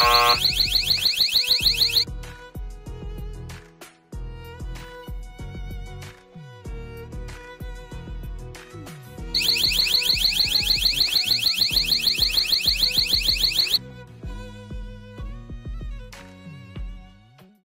Uh...